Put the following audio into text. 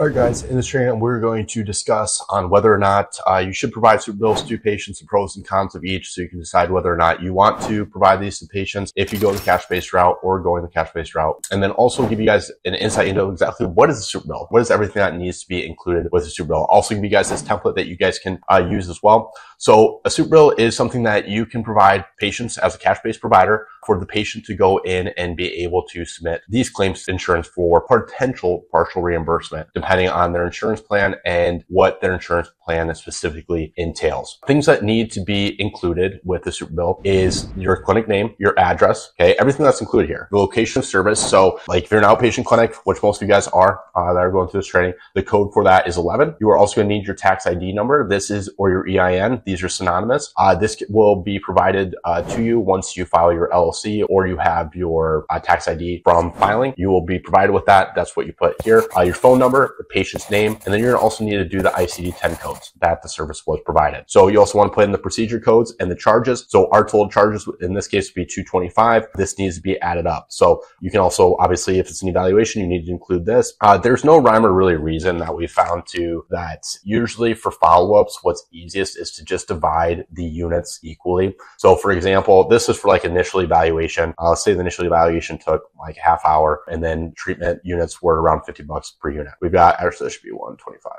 All right, guys, in this training, we're going to discuss on whether or not uh, you should provide super bills to patients, the pros and cons of each, so you can decide whether or not you want to provide these to patients if you go the cash-based route or going the cash-based route. And then also give you guys an insight into exactly what is a super bill, what is everything that needs to be included with a super bill. Also give you guys this template that you guys can uh, use as well. So a super bill is something that you can provide patients as a cash-based provider for the patient to go in and be able to submit these claims to insurance for potential partial reimbursement, on their insurance plan and what their insurance plan specifically entails. Things that need to be included with the super bill is your clinic name, your address, okay, everything that's included here, the location of service. So like if you're an outpatient clinic, which most of you guys are uh, that are going through this training, the code for that is 11. You are also going to need your tax ID number. This is, or your EIN. These are synonymous. Uh, this will be provided uh, to you once you file your LLC or you have your uh, tax ID from filing. You will be provided with that. That's what you put here. Uh, your phone number, the patient's name, and then you're to also need to do the ICD-10 codes that the service was provided. So you also want to put in the procedure codes and the charges. So our total charges in this case would be 225. This needs to be added up. So you can also, obviously, if it's an evaluation, you need to include this. Uh, there's no rhyme or really reason that we found to that usually for follow-ups, what's easiest is to just divide the units equally. So for example, this is for like initial evaluation. Uh, let's say the initial evaluation took like half hour and then treatment units were around 50 bucks per unit. We've got, actually, this should be 125.